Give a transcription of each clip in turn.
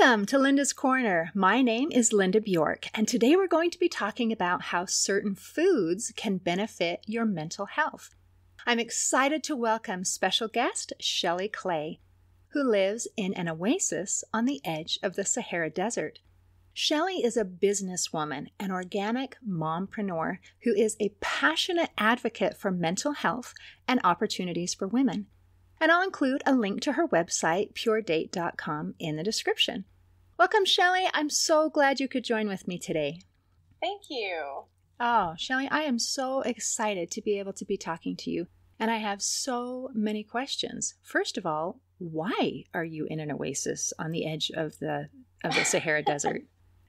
Welcome to Linda's Corner. My name is Linda Bjork, and today we're going to be talking about how certain foods can benefit your mental health. I'm excited to welcome special guest Shelley Klay, who lives in an oasis on the edge of the Sahara Desert. Shelley is a businesswoman, an organic mompreneur who is a passionate advocate for mental health and opportunities for women. And I'll include a link to her website, purdate.com, in the description. Welcome, Shelley. I'm so glad you could join with me today. Thank you. Oh, Shelley, I am so excited to be able to be talking to you. And I have so many questions. First of all, why are you in an oasis on the edge of the of the Sahara Desert?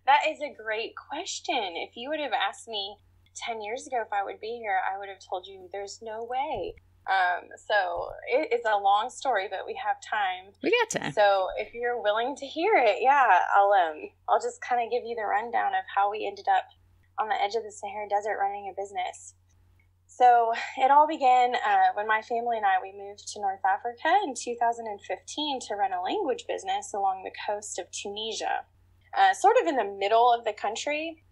That is a great question. If you would have asked me 10 years ago if I would be here, I would have told you there's no way. Um, so it's a long story, but we have time. We got time. So if you're willing to hear it, yeah, I'll um I'll just kind of give you the rundown of how we ended up on the edge of the Sahara Desert running a business. So it all began uh, when my family and I we moved to North Africa in 2015 to run a language business along the coast of Tunisia, uh, sort of in the middle of the country.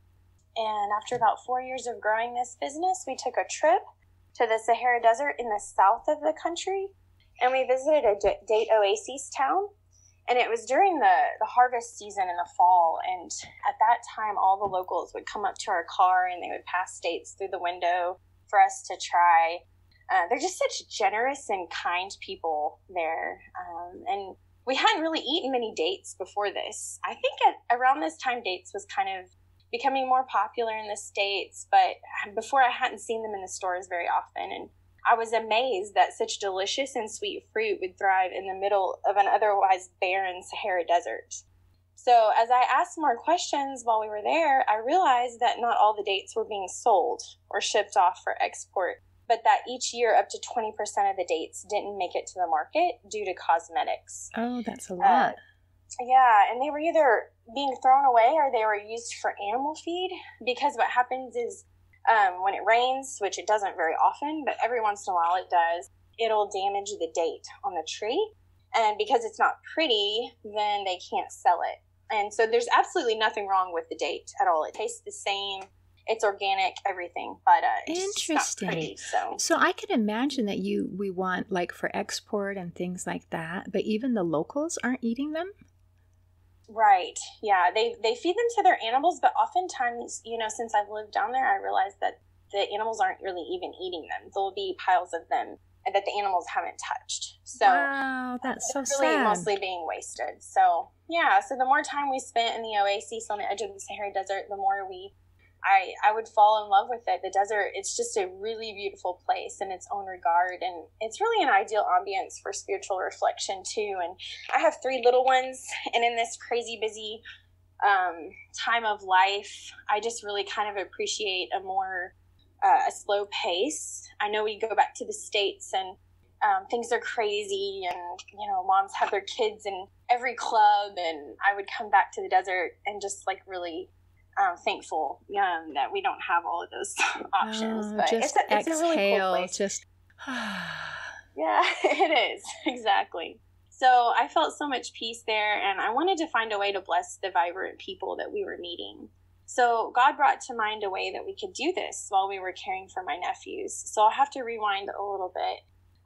And after about four years of growing this business, we took a trip to the Sahara Desert in the south of the country, and we visited a date oasis town. And it was during the, the harvest season in the fall. And at that time, all the locals would come up to our car and they would pass dates through the window for us to try. Uh, they're just such generous and kind people there. Um, and we hadn't really eaten many dates before this. I think at around this time, dates was kind of becoming more popular in the States, but before I hadn't seen them in the stores very often. And I was amazed that such delicious and sweet fruit would thrive in the middle of an otherwise barren Sahara desert. So, as I asked more questions while we were there, I realized that not all the dates were being sold or shipped off for export, but that each year up to 20% of the dates didn't make it to the market due to cosmetics. Oh, that's a lot. Uh, yeah, and they were either being thrown away or they were used for animal feed because what happens is um, when it rains, which it doesn't very often, but every once in a while it does, it'll damage the date on the tree. And because it's not pretty, then they can't sell it. And so there's absolutely nothing wrong with the date at all. It tastes the same. It's organic, everything, but uh, interesting. Pretty, so. so I can imagine that you we want like for export and things like that, but even the locals aren't eating them. Right. Yeah. They they feed them to their animals, but oftentimes, you know, since I've lived down there, I realized that the animals aren't really even eating them. There'll be piles of them that the animals haven't touched. So wow, that's so really sad. mostly being wasted. So yeah. So the more time we spent in the oasis on the edge of the Sahara Desert, the more we I, I would fall in love with it. The desert, it's just a really beautiful place in its own regard. And it's really an ideal ambience for spiritual reflection, too. And I have three little ones. And in this crazy busy um, time of life, I just really kind of appreciate a more uh, a slow pace. I know we go back to the States and um, things are crazy and you know moms have their kids in every club and i would come back to the desert and just like really um, thankful um, that we don't have all of those options. Oh, but just it's a, it's exhale, a really cool place. Just yeah, it is exactly. So I felt so much peace there, and I wanted to find a way to bless the vibrant people that we were meeting. So God brought to mind a way that we could do this while we were caring for my nephews. So I'll have to rewind a little bit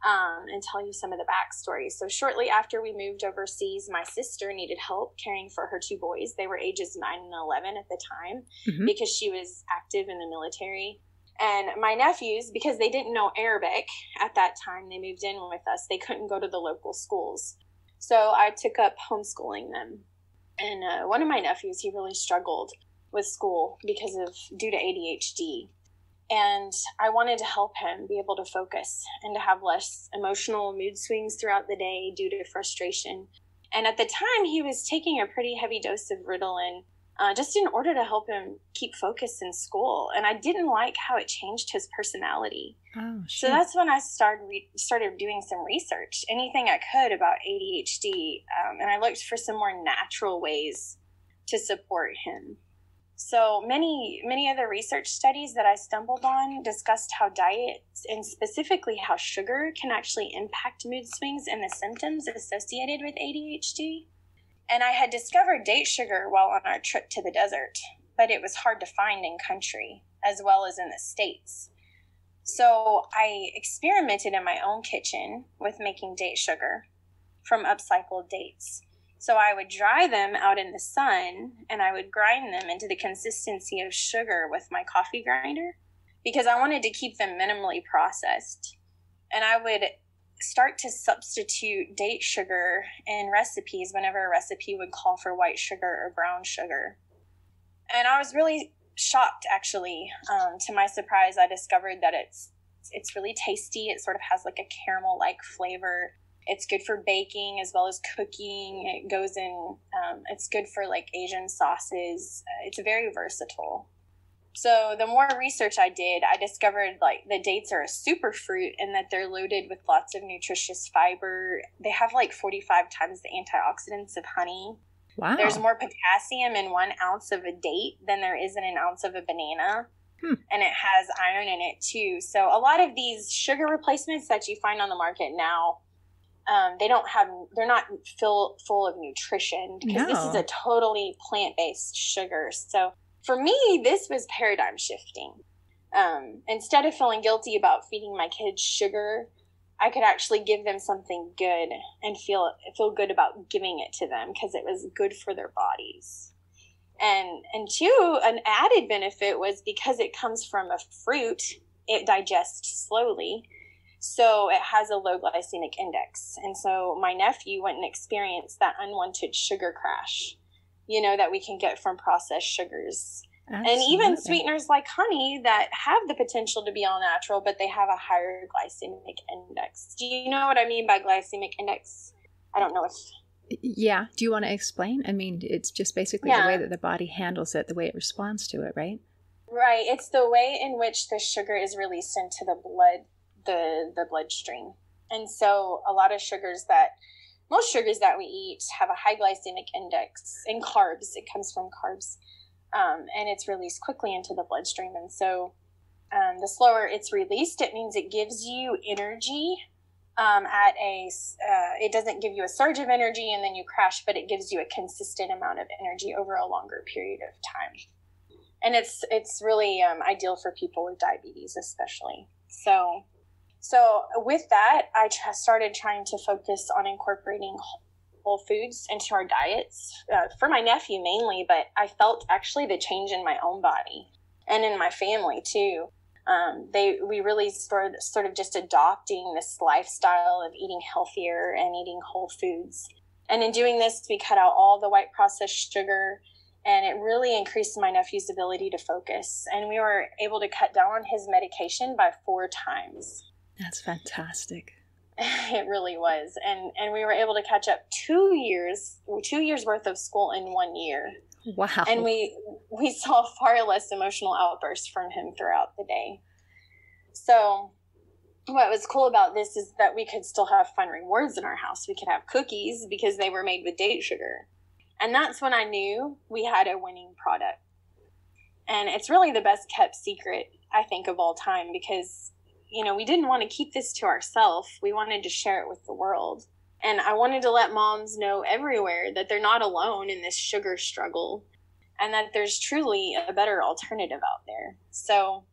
um, and tell you some of the backstory. So, shortly after we moved overseas, my sister needed help caring for her two boys. They were ages 9 and 11 at the time mm-hmm. because she was active in the military. And my nephews, because they didn't know Arabic at that time, they moved in with us. They couldn't go to the local schools. So, I took up homeschooling them. And uh, one of my nephews, he really struggled with school because of due to ADHD and I wanted to help him be able to focus and to have less emotional mood swings throughout the day due to frustration. And at the time, he was taking a pretty heavy dose of Ritalin uh, just in order to help him keep focus in school. And I didn't like how it changed his personality. Oh, so that's when I started re- started doing some research, anything I could about ADHD, um, and I looked for some more natural ways to support him. So many, many of the research studies that I stumbled on discussed how diet and specifically how sugar can actually impact mood swings and the symptoms associated with ADHD. And I had discovered date sugar while on our trip to the desert, but it was hard to find in country as well as in the States. So I experimented in my own kitchen with making date sugar from upcycled dates. So I would dry them out in the sun and I would grind them into the consistency of sugar with my coffee grinder because I wanted to keep them minimally processed. And I would start to substitute date sugar in recipes whenever a recipe would call for white sugar or brown sugar. And I was really shocked actually. Um, to my surprise, I discovered that it's it's really tasty. It sort of has like a caramel like flavor. It's good for baking as well as cooking. It goes in. Um, it's good for like Asian sauces. Uh, it's very versatile. So the more research I did, I discovered like the dates are a superfruit and that they're loaded with lots of nutritious fiber. They have like 45 times the antioxidants of honey. Wow. There's more potassium in one ounce of a date than there is in an ounce of a banana. Hmm. And it has iron in it too. So a lot of these sugar replacements that you find on the market now, um, they don't have, they're not full, full of nutrition because no. this is a totally plant based sugar. So for me, this was paradigm shifting. Um, instead of feeling guilty about feeding my kids sugar, I could actually give them something good and feel feel good about giving it to them because it was good for their bodies. And and two, an added benefit was because it comes from a fruit, it digests slowly. So it has a low glycemic index. And so my nephew went and experienced that unwanted sugar crash, you know, that we can get from processed sugars. Absolutely. And even sweeteners like honey that have the potential to be all natural, but they have a higher glycemic index. Do you know what I mean by glycemic index? I don't know if. Yeah. Do you want to explain? I mean, it's just basically yeah. the way that the body handles it, the way it responds to it, right? Right. It's the way in which the sugar is released into the blood, the the bloodstream. And so a lot of sugars that most sugars that we eat have a high glycemic index in carbs. It comes from carbs um, and it's released quickly into the bloodstream. And so um, the slower it's released, it means it gives you energy um, at a, uh, it doesn't give you a surge of energy and then you crash, but it gives you a consistent amount of energy over a longer period of time. And it's, it's really um, ideal for people with diabetes, especially. So, so with that, I started trying to focus on incorporating whole foods into our diets uh, for my nephew mainly, but I felt actually the change in my own body and in my family too. Um, they we really started sort of just adopting this lifestyle of eating healthier and eating whole foods. And in doing this, we cut out all the white processed sugar, and it really increased my nephew's ability to focus. And we were able to cut down on his medication by four times. That's fantastic. it really was. And and we were able to catch up two years two years worth of school in one year. Wow. And we we saw far less emotional outbursts from him throughout the day. So what was cool about this is that we could still have fun rewards in our house. We could have cookies because they were made with date sugar. And that's when i knew we had a winning product. And it's really the best kept secret i think of all time because you know, we didn't want to keep this to ourselves. We wanted to share it with the world. And I wanted to let moms know everywhere that they're not alone in this sugar struggle and that there's truly a better alternative out there. So,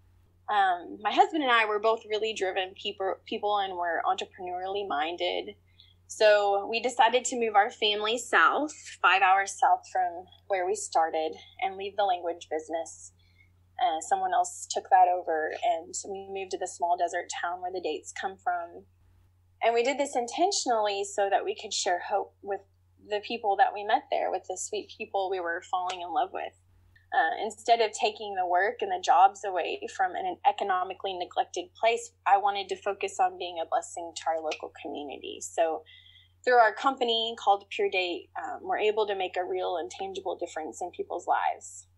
um, my husband and I were both really driven people, people and were entrepreneurially minded. So we decided to move our family south, five hours south from where we started, and leave the language business uh, someone else took that over and we moved to the small desert town where the dates come from. And we did this intentionally so that we could share hope with the people that we met there with the sweet people we were falling in love with. Uh, instead of taking the work and the jobs away from an economically neglected place i wanted to focus on being a blessing to our local community. So through our company called Purdate um, we're able to make a real and tangible difference in people's lives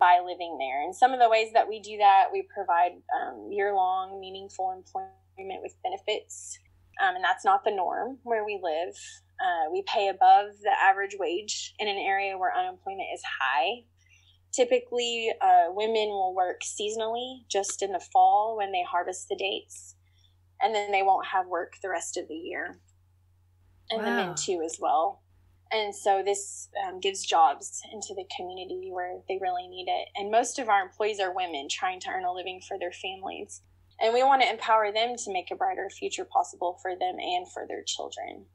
by living there. And some of the ways that we do that, we provide um, year long, meaningful employment with benefits. Um, and that's not the norm where we live. Uh, we pay above the average wage in an area where unemployment is high. Typically, uh, women will work seasonally just in the fall when they harvest the dates, and then they won't have work the rest of the year. And wow. the men too, as well. And so this um, gives jobs into the community where they really need it. And most of our employees are women trying to earn a living for their families. And we want to empower them to make a brighter future possible for them and for their children.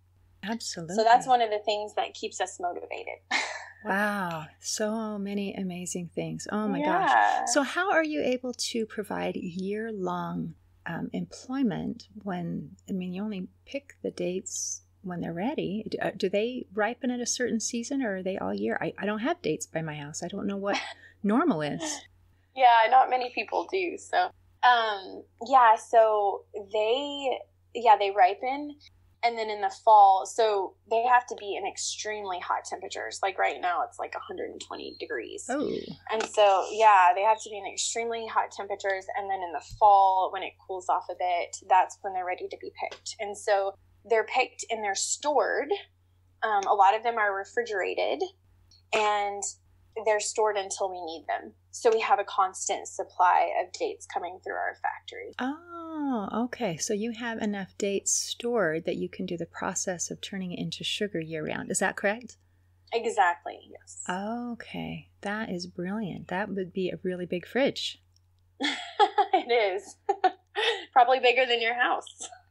Absolutely. So that's one of the things that keeps us motivated. wow. So many amazing things. Oh my yeah. gosh. So, how are you able to provide year long um, employment when, I mean, you only pick the dates when they're ready. Do, uh, do, they ripen at a certain season or are they all year? I, I don't have dates by my house. I don't know what normal is. Yeah, not many people do. So, um, yeah, so they, yeah, they ripen and then in the fall so they have to be in extremely hot temperatures like right now it's like 120 degrees oh. and so yeah they have to be in extremely hot temperatures and then in the fall when it cools off a bit that's when they're ready to be picked and so they're picked and they're stored um, a lot of them are refrigerated and they're stored until we need them so we have a constant supply of dates coming through our factory oh Oh, okay. So you have enough dates stored that you can do the process of turning it into sugar year round. Is that correct? Exactly, yes. Okay. That is brilliant. That would be a really big fridge. it is. Probably bigger than your house.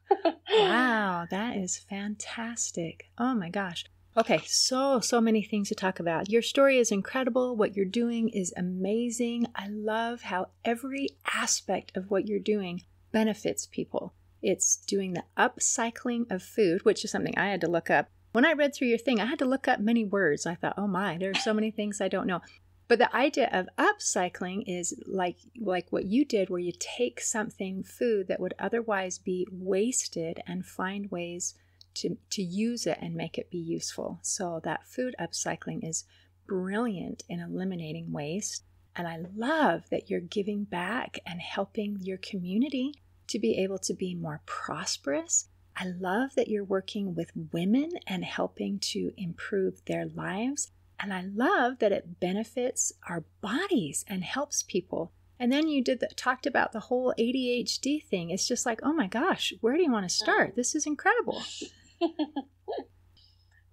wow, that is fantastic. Oh my gosh. Okay, so, so many things to talk about. Your story is incredible. What you're doing is amazing. I love how every aspect of what you're doing benefits people. It's doing the upcycling of food, which is something I had to look up. When I read through your thing, I had to look up many words. I thought, oh my, there are so many things I don't know. But the idea of upcycling is like like what you did where you take something food that would otherwise be wasted and find ways to to use it and make it be useful. So that food upcycling is brilliant in eliminating waste. And I love that you're giving back and helping your community to be able to be more prosperous. I love that you're working with women and helping to improve their lives. And I love that it benefits our bodies and helps people. And then you did the, talked about the whole ADHD thing. It's just like, oh my gosh, where do you want to start? This is incredible.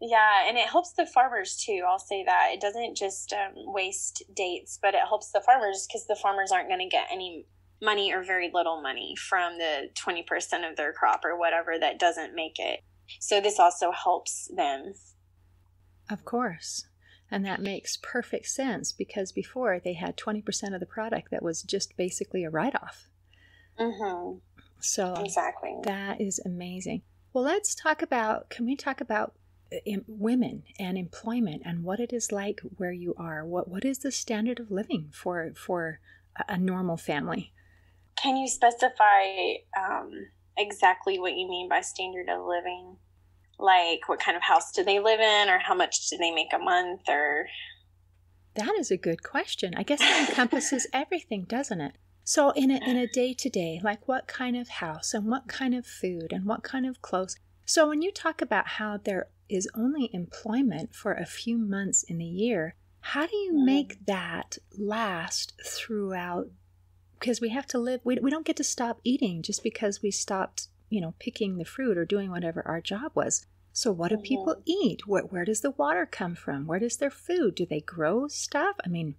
yeah, and it helps the farmers too. I'll say that it doesn't just um, waste dates, but it helps the farmers because the farmers aren't going to get any money or very little money from the 20% of their crop or whatever that doesn't make it. So this also helps them. Of course. And that makes perfect sense because before they had 20% of the product that was just basically a write off. Mm-hmm. So exactly. that is amazing. Well, let's talk about can we talk about uh, women and employment and what it is like where you are? What what is the standard of living for for a normal family? Can you specify um, exactly what you mean by standard of living? Like, what kind of house do they live in, or how much do they make a month, or that is a good question. I guess it encompasses everything, doesn't it? So in a in a day to day, like what kind of house and what kind of food and what kind of clothes. So when you talk about how there is only employment for a few months in the year, how do you mm-hmm. make that last throughout because we have to live we, we don't get to stop eating just because we stopped you know picking the fruit or doing whatever our job was. So what do mm-hmm. people eat? Where, where does the water come from? Where does their food? Do they grow stuff? I mean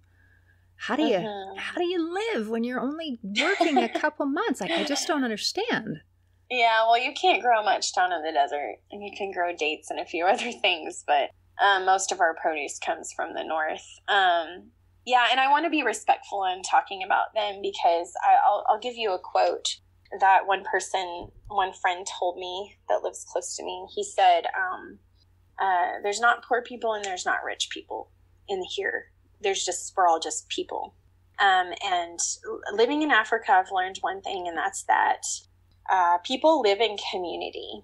how do you mm-hmm. how do you live when you're only working a couple months? Like i just don't understand. Yeah well you can't grow much down in the desert. And you can grow dates and a few other things but um, most of our produce comes from the north. Um, yeah, and I want to be respectful in talking about them because I, will I'll give you a quote that one person, one friend told me that lives close to me. He said, um, uh, "There's not poor people and there's not rich people in here. There's just we're all just people." Um, and living in Africa, I've learned one thing, and that's that uh, people live in community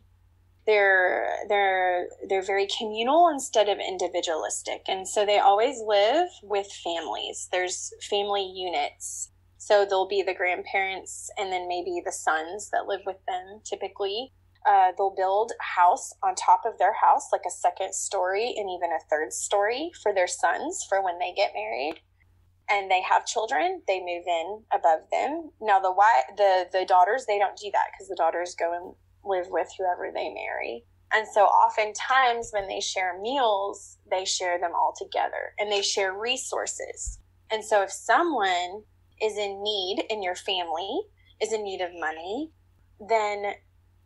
they're they're they're very communal instead of individualistic and so they always live with families there's family units so there'll be the grandparents and then maybe the sons that live with them typically uh, they'll build a house on top of their house like a second story and even a third story for their sons for when they get married and they have children they move in above them now the why the the daughters they don't do that because the daughters go and live with whoever they marry. And so oftentimes when they share meals, they share them all together and they share resources. And so if someone is in need in your family, is in need of money, then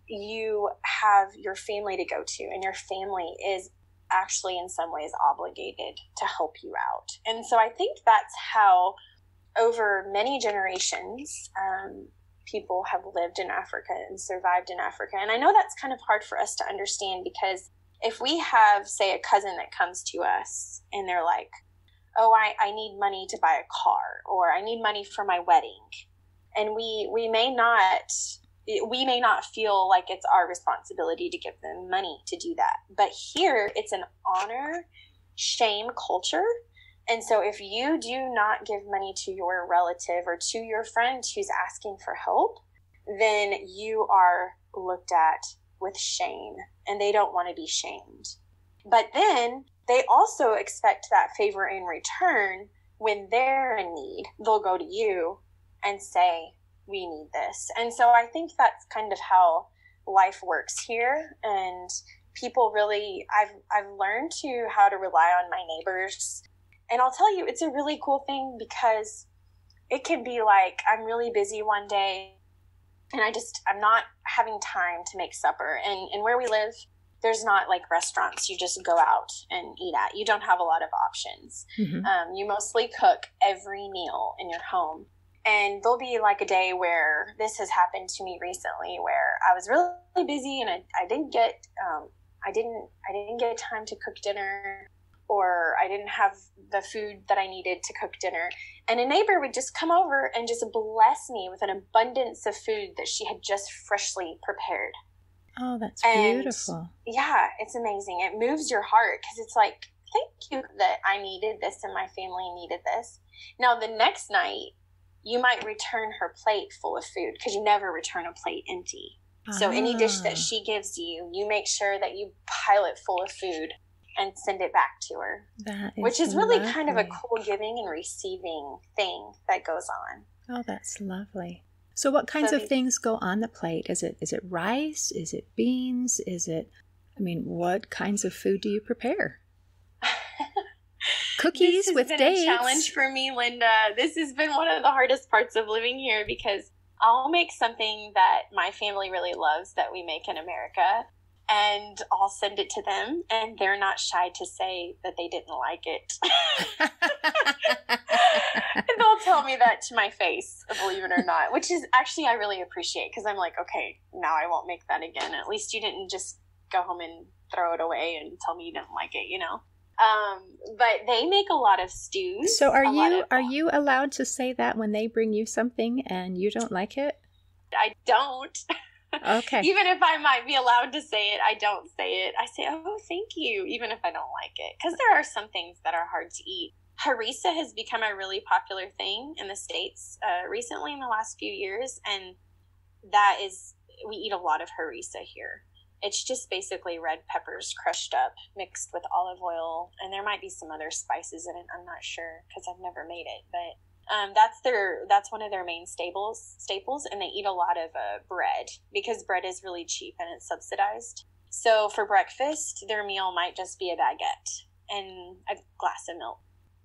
you have your family to go to, and your family is actually in some ways obligated to help you out. And so I think that's how, over many generations, um, people have lived in Africa and survived in Africa. And I know that's kind of hard for us to understand because if we have, say, a cousin that comes to us and they're like, oh, I, I need money to buy a car or I need money for my wedding. And we, we may not we may not feel like it's our responsibility to give them money to do that. But here it's an honor shame culture. And so if you do not give money to your relative or to your friend who's asking for help, then you are looked at with shame and they don't want to be shamed. But then they also expect that favor in return when they're in need. They'll go to you and say, we need this. And so I think that's kind of how life works here and people really I've I've learned to how to rely on my neighbors. And I'll tell you it's a really cool thing because it can be like I'm really busy one day and I just I'm not having time to make supper and and where we live there's not like restaurants you just go out and eat at. You don't have a lot of options. Mm-hmm. Um, you mostly cook every meal in your home and there'll be like a day where this has happened to me recently where i was really busy and i, I didn't get um, i didn't i didn't get time to cook dinner or i didn't have the food that i needed to cook dinner and a neighbor would just come over and just bless me with an abundance of food that she had just freshly prepared oh that's and beautiful yeah it's amazing it moves your heart because it's like thank you that i needed this and my family needed this now the next night you might return her plate full of food because you never return a plate empty. So any dish that ah. she gives you, you make sure that you pile it full of food and send it back to her. That is which is really lovely. kind of a cool giving and receiving thing that goes on. Oh, that's lovely. So what kinds of things go on the plate? Is it is it rice? Is it beans? Is it I mean, what kinds of food do you prepare? cookies with dates. A challenge for me, Linda. This has been one of the hardest parts of living here because I'll make something that my family really loves that we make in America, and I'll send it to them, and they're not shy to say that they didn't like it. and they'll tell me that to my face, believe it or not, which is actually I really appreciate because I'm like, okay, now I won't make that again. At least you didn't just go home and throw it away and tell me you didn't like it, you know? Um, but they make a lot of stews. So are you are you allowed to say that when they bring you something and you don't like it? I don't. Okay. even if I might be allowed to say it, I don't say it. I say, "Oh, thank you," even if I don't like it, because there are some things that are hard to eat. Harissa has become a really popular thing in the states uh, recently in the last few years, and that is we eat a lot of harissa here. It's just basically red peppers crushed up, mixed with olive oil, and there might be some other spices in it. I'm not sure because I've never made it, but um, that's their that's one of their main staples staples, and they eat a lot of uh, bread because bread is really cheap and it's subsidized. So for breakfast, their meal might just be a baguette and a glass of milk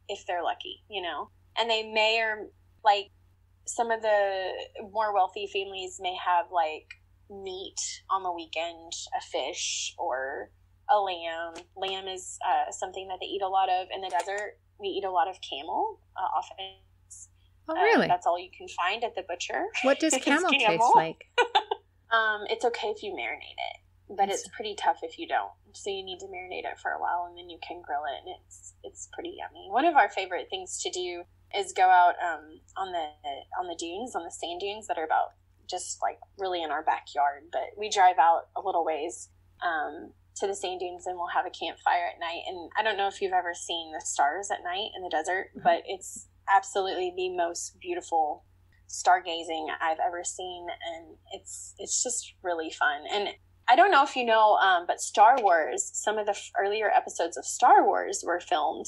if they're lucky, you know. And they may or like some of the more wealthy families may have like meat on the weekend, a fish or a lamb. Lamb is uh, something that they eat a lot of in the desert. We eat a lot of camel, uh, often. Oh, really? Uh, that's all you can find at the butcher. What does camel, camel. taste like? um, it's okay if you marinate it, but it's pretty tough if you don't. So you need to marinate it for a while, and then you can grill it, and it's it's pretty yummy. One of our favorite things to do is go out um, on the on the dunes, on the sand dunes that are about just like really in our backyard. But we drive out a little ways um, to the sand dunes and we'll have a campfire at night. And I don't know if you've ever seen the stars at night in the desert, mm-hmm. but it's absolutely the most beautiful stargazing I've ever seen, and it's it's just really fun. And I don't know if you know, um, but Star Wars, some of the f- earlier episodes of Star Wars were filmed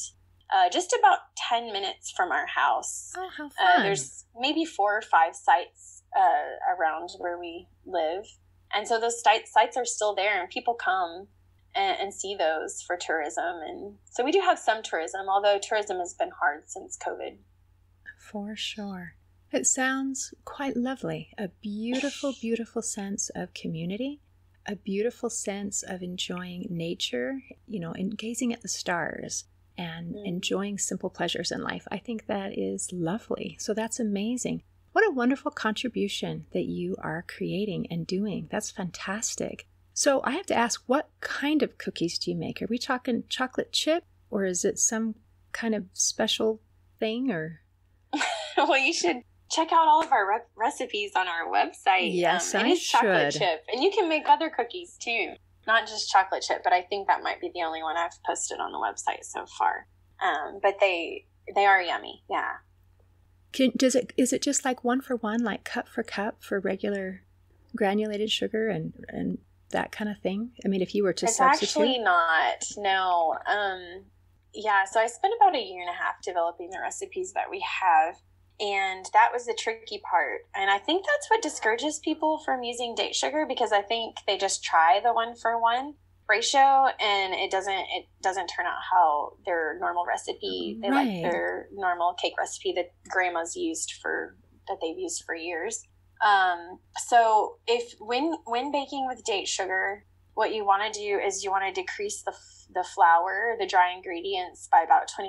uh, just about 10 minutes from our house. Oh, how uh, fun. Uh, there's maybe four or five sites uh, around where we live. And so those sites are still there and people come and, and see those for tourism. And so we do have some tourism, although tourism has been hard since COVID. For sure. It sounds quite lovely. A beautiful, beautiful sense of community, a beautiful sense of enjoying nature, you know, and gazing at the stars and mm. enjoying simple pleasures in life. I think that is lovely. So that's amazing. What a wonderful contribution that you are creating and doing. That's fantastic. So I have to ask, what kind of cookies do you make? Are we talking chocolate chip or is it some kind of special thing or? well, you should check out all of our re- recipes on our website. Yes, um, it I is chocolate chip, and you can make other cookies too, not just chocolate chip. But I think that might be the only one I've posted on the website so far. Um, but they they are yummy. Yeah. Can, does it is it just like one for one, like cup for cup for regular granulated sugar and and that kind of thing? I mean, if you were to it's substitute, actually not. No. Um, yeah. So I spent about a year and a half developing the recipes that we have, and that was the tricky part. And I think that's what discourages people from using date sugar because I think they just try the one for one ratio and it doesn't it doesn't turn out how their normal recipe they right. like their normal cake recipe that grandma's used for that they've used for years um, so if when when baking with date sugar what you want to do is you want to decrease the the flour the dry ingredients by about 25%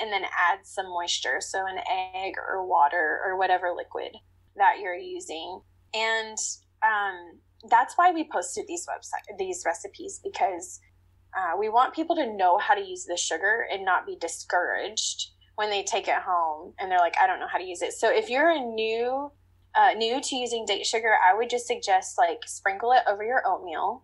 and then add some moisture so an egg or water or whatever liquid that you're using. And um, that's why we posted these website these recipes because uh, we want people to know how to use the sugar and not be discouraged when they take it home and they're like i don't know how to use it. So if you're a new uh, new to using date sugar i would just suggest like sprinkle it over your oatmeal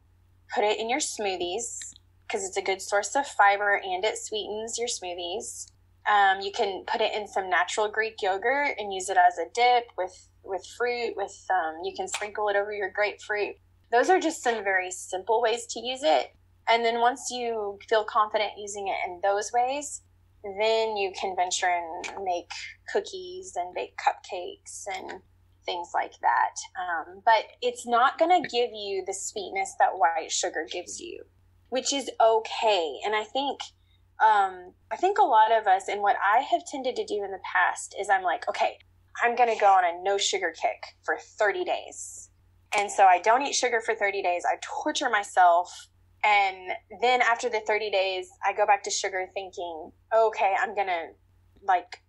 put it in your smoothies because it's a good source of fiber and it sweetens your smoothies. Um, you can put it in some natural greek yogurt and use it as a dip with with fruit with um, you can sprinkle it over your grapefruit. Those are just some very simple ways to use it. And then once you feel confident using it in those ways then you can venture and make cookies and bake cupcakes and things like that um, but it's not going to give you the sweetness that white sugar gives you which is okay and i think um, i think a lot of us and what i have tended to do in the past is i'm like okay I'm going to go on a no sugar kick for 30 days. And so I don't eat sugar for 30 days. I torture myself. And then after the 30 days, I go back to sugar thinking, okay, I'm going to like,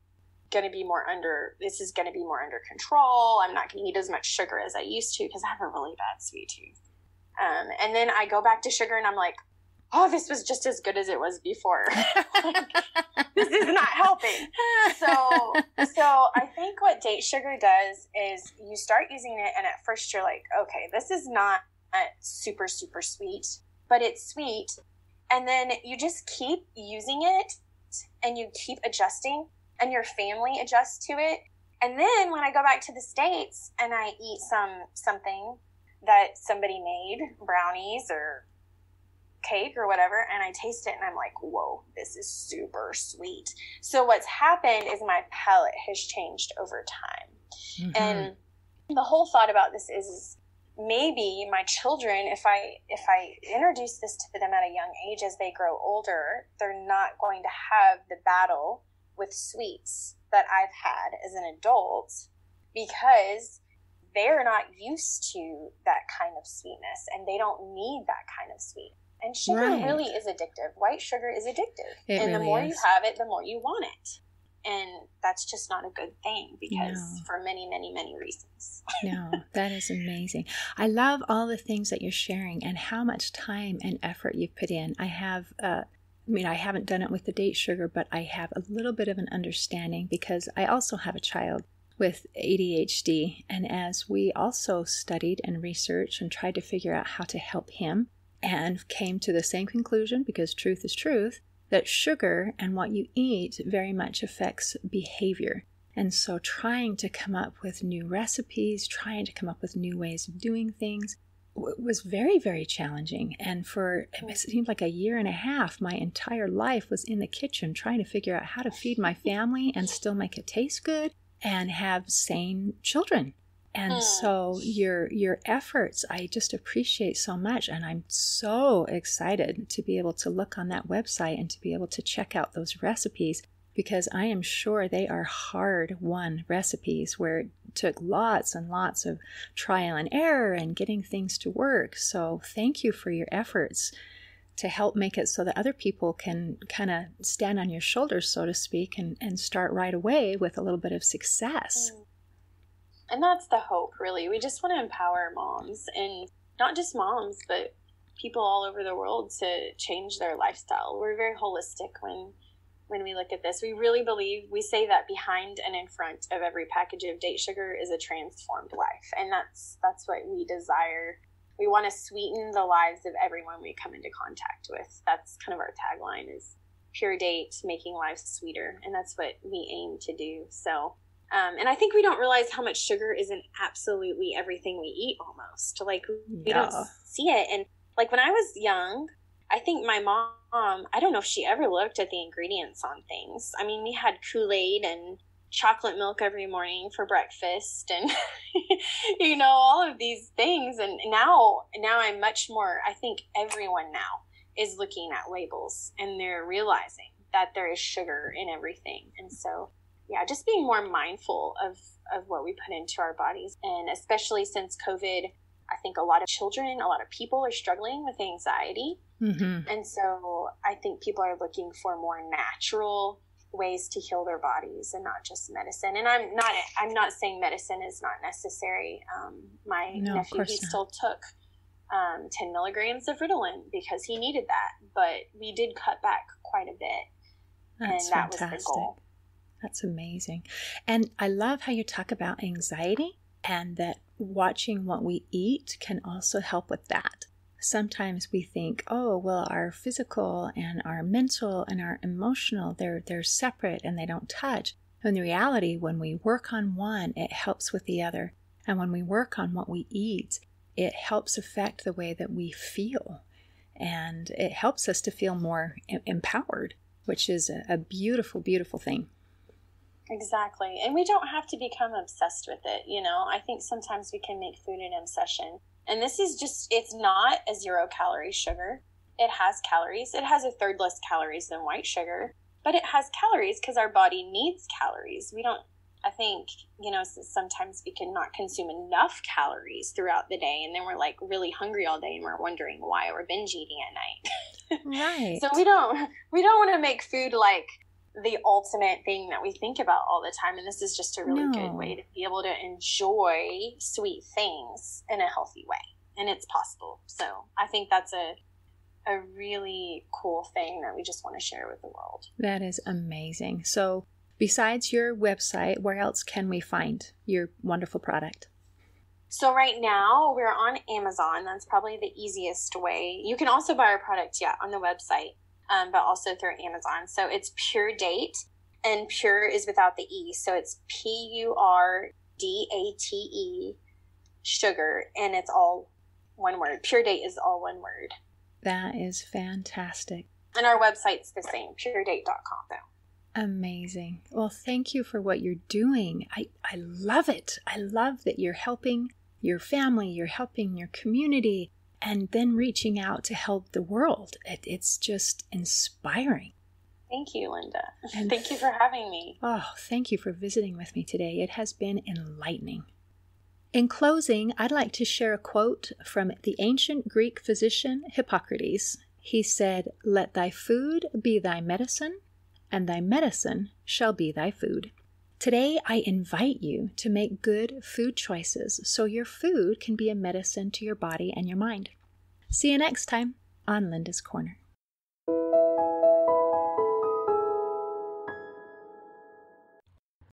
going to be more under, this is going to be more under control. I'm not going to eat as much sugar as I used to because I have a really bad sweet tooth. Um, and then I go back to sugar and I'm like, oh, this was just as good as it was before. this is not helping. So, so I think what date sugar does is you start using it, and at first you're like, okay, this is not super, super sweet, but it's sweet. And then you just keep using it and you keep adjusting, and your family adjusts to it. And then when I go back to the States and I eat some something that somebody made, brownies or cake or whatever and I taste it and I'm like, whoa, this is super sweet. So what's happened is my palate has changed over time. Mm-hmm. And the whole thought about this is, is maybe my children if i if i introduce this to them at a young age as they grow older they're not going to have the battle with sweets that i've had as an adult because they're not used to that kind of sweetness and they don't need that kind of sweet and sugar right. really is addictive. White sugar is addictive. It and really the more is. you have it, the more you want it. And that's just not a good thing because no. for many, many, many reasons. no, that is amazing. I love all the things that you're sharing and how much time and effort you've put in. I have, uh, I mean, I haven't done it with the date sugar, but I have a little bit of an understanding because I also have a child with ADHD. And as we also studied and researched and tried to figure out how to help him, and came to the same conclusion because truth is truth that sugar and what you eat very much affects behavior. And so, trying to come up with new recipes, trying to come up with new ways of doing things was very, very challenging. And for it seemed like a year and a half, my entire life was in the kitchen trying to figure out how to feed my family and still make it taste good and have sane children. And so your your efforts I just appreciate so much and I'm so excited to be able to look on that website and to be able to check out those recipes because I am sure they are hard won recipes where it took lots and lots of trial and error and getting things to work. So thank you for your efforts to help make it so that other people can kind of stand on your shoulders, so to speak, and, and start right away with a little bit of success. Mm. And that's the hope, really. We just want to empower moms and not just moms, but people all over the world to change their lifestyle. We're very holistic when when we look at this. We really believe we say that behind and in front of every package of date sugar is a transformed life. And that's that's what we desire. We want to sweeten the lives of everyone we come into contact with. That's kind of our tagline is Purdate making lives sweeter and that's what we aim to do. So um, and I think we don't realize how much sugar is in absolutely everything we eat almost. Like we yeah. don't see it. And like when I was young, I think my mom, I don't know if she ever looked at the ingredients on things. I mean, we had Kool Aid and chocolate milk every morning for breakfast and you know all of these things. And now now i'm much more i think everyone now is looking at labels and they're realizing that there is sugar in everything. And so yeah just being more mindful of of what we put into our bodies. And especially since covid i think a lot of children a lot of people are struggling with anxiety Mm-hmm. And so I think people are looking for more natural ways to heal their bodies and not just medicine. And I'm not I'm not saying medicine is not necessary. Um, my no, nephew he not. still took um, 10 milligrams of Ritalin because he needed that, but we did cut back quite a bit. That's and that fantastic. was the goal. That's amazing. And I love how you talk about anxiety and that watching what we eat can also help with that sometimes we think, oh, well, our physical and our mental and our emotional, they're, they're separate and they don't touch. In reality, when we work on one, it helps with the other. And when we work on what we eat, it helps affect the way that we feel. And it helps us to feel more empowered, which is a, a beautiful, beautiful thing. Exactly. And we don't have to become obsessed with it. You know, I think sometimes we can make food an obsession and this is just, it's not a zero calorie sugar. It has calories. It has a third less calories than white sugar, but it has calories because our body needs calories. We don't, I think, you know, sometimes we can not consume enough calories throughout the day. And then we're like really hungry all day and we're wondering why we're binge eating at night. Right. so we don't, we don't want to make food like the ultimate thing that we think about all the time. And this is just a really no. good way to be able to enjoy sweet things in a healthy way. And it's possible. So I think that's a a really cool thing that we just want to share with the world. That is amazing. So besides your website, where else can we find your wonderful product? So right now we're on Amazon. That's probably the easiest way. You can also buy our product, yeah, on the website um, but also through Amazon. So it's Purdate, and Pure is without the E. So it's P U R D A T E sugar, and it's all one word. Purdate is all one word. That is fantastic. And our website's the same, purdate.com, though. Amazing. Well, thank you for what you're doing. I, I love it. I love that you're helping your family, you're helping your community, and then reaching out to help the world. It, it's just inspiring. Thank you, Linda. And thank you for having me. Oh, thank you for visiting with me today. It has been enlightening. In closing, I'd like to share a quote from the ancient Greek physician Hippocrates. He said, Let thy food be thy medicine, and thy medicine shall be thy food. Today, I invite you to make good food choices so your food can be a medicine to your body and your mind. See you next time on Linda's Corner.